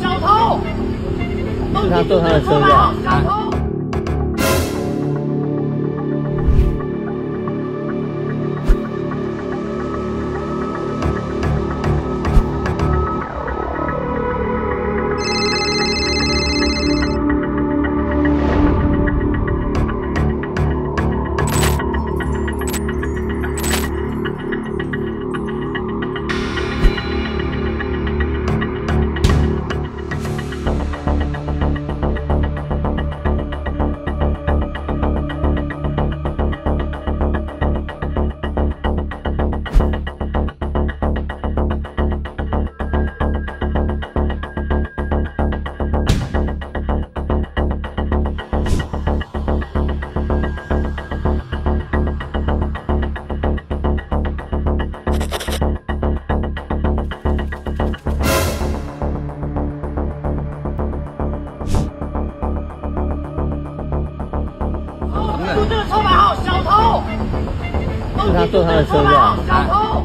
小偷，是他做他的生日，小偷。就这个车牌号，小偷。是他坐他的车牌号。小偷。